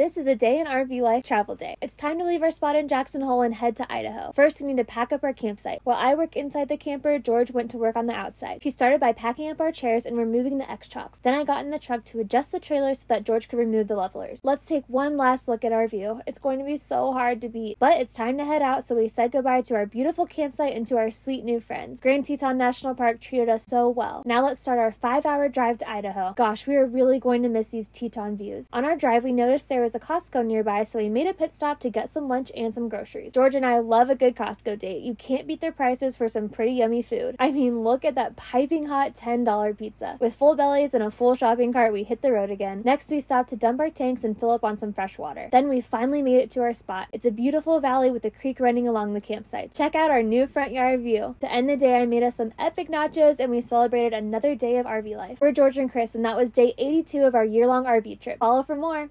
This is a day in RV life travel day. It's time to leave our spot in Jackson Hole and head to Idaho. First, we need to pack up our campsite. While I work inside the camper, George went to work on the outside. He started by packing up our chairs and removing the X chocks. Then I got in the truck to adjust the trailer so that George could remove the levelers. Let's take one last look at our view. It's going to be so hard to beat, but it's time to head out, so we said goodbye to our beautiful campsite and to our sweet new friends. Grand Teton National Park treated us so well. Now let's start our five hour drive to Idaho. Gosh, we are really going to miss these Teton views. On our drive, we noticed there was a Costco nearby, so we made a pit stop to get some lunch and some groceries. George and I love a good Costco date. You can't beat their prices for some pretty yummy food. I mean, look at that piping hot $10 pizza. With full bellies and a full shopping cart, we hit the road again. Next, we stopped to dump our tanks and fill up on some fresh water. Then we finally made it to our spot. It's a beautiful valley with a creek running along the campsite. Check out our new front yard view. To end the day, I made us some epic nachos and we celebrated another day of RV life. We're George and Cris, and that was day 82 of our year long RV trip. Follow for more.